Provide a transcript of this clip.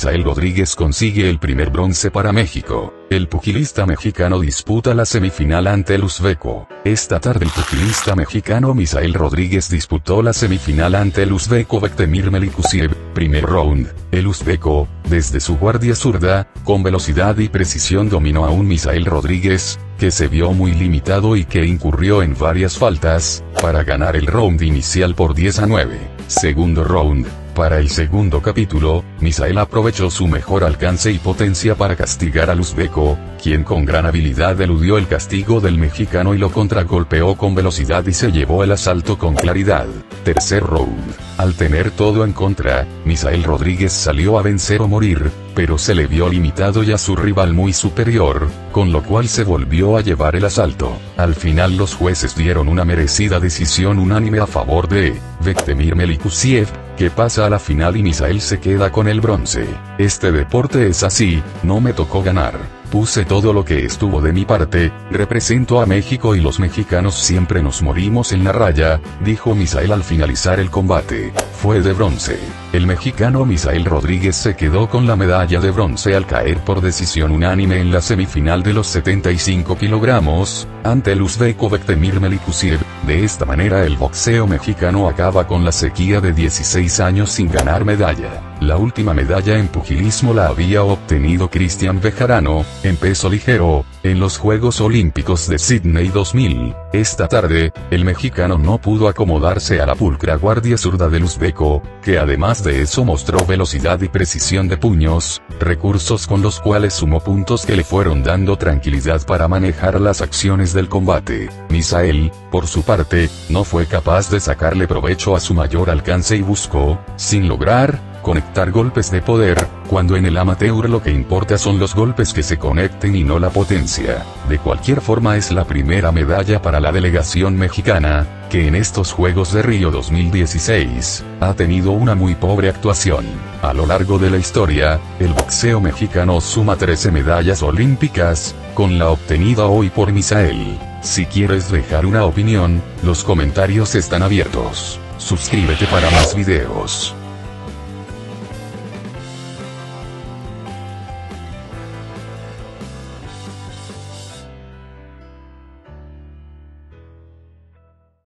Misael Rodríguez consigue el primer bronce para México. El pugilista mexicano disputa la semifinal ante el uzbeco. Esta tarde el pugilista mexicano Misael Rodríguez disputó la semifinal ante el uzbeco Bektemir Melikusiev. Primer round. El uzbeco, desde su guardia zurda, con velocidad y precisión dominó a un Misael Rodríguez, que se vio muy limitado y que incurrió en varias faltas, para ganar el round inicial por 10 a 9. Segundo round. Para el segundo capítulo, Misael aprovechó su mejor alcance y potencia para castigar al uzbeco, quien con gran habilidad eludió el castigo del mexicano y lo contragolpeó con velocidad y se llevó el asalto con claridad. Tercer round. Al tener todo en contra, Misael Rodríguez salió a vencer o morir, pero se le vio limitado y a su rival muy superior, con lo cual se volvió a llevar el asalto. Al final los jueces dieron una merecida decisión unánime a favor de Bektemir Melikusiev, que pasa a la final y Misael se queda con el bronce. Este deporte es así, no me tocó ganar. Puse todo lo que estuvo de mi parte, represento a México y los mexicanos siempre nos morimos en la raya, dijo Misael al finalizar el combate. Fue de bronce. El mexicano Misael Rodríguez se quedó con la medalla de bronce al caer por decisión unánime en la semifinal de los 75 kilogramos, ante el uzbeco Bektemir Melikusiev. De esta manera el boxeo mexicano acaba con la sequía de 16 años sin ganar medalla. La última medalla en pugilismo la había obtenido Cristian Bejarano, en peso ligero, en los Juegos Olímpicos de Sydney 2000. Esta tarde, el mexicano no pudo acomodarse a la pulcra guardia zurda del uzbeco, que además de eso mostró velocidad y precisión de puños, recursos con los cuales sumó puntos que le fueron dando tranquilidad para manejar las acciones del combate. Misael, por su parte, no fue capaz de sacarle provecho a su mayor alcance y buscó, sin lograr, conectar golpes de poder, cuando en el amateur lo que importa son los golpes que se conecten y no la potencia. De cualquier forma es la primera medalla para la delegación mexicana, que en estos Juegos de Río 2016, ha tenido una muy pobre actuación. A lo largo de la historia, el boxeo mexicano suma 13 medallas olímpicas, con la obtenida hoy por Misael. Si quieres dejar una opinión, los comentarios están abiertos. Suscríbete para más videos.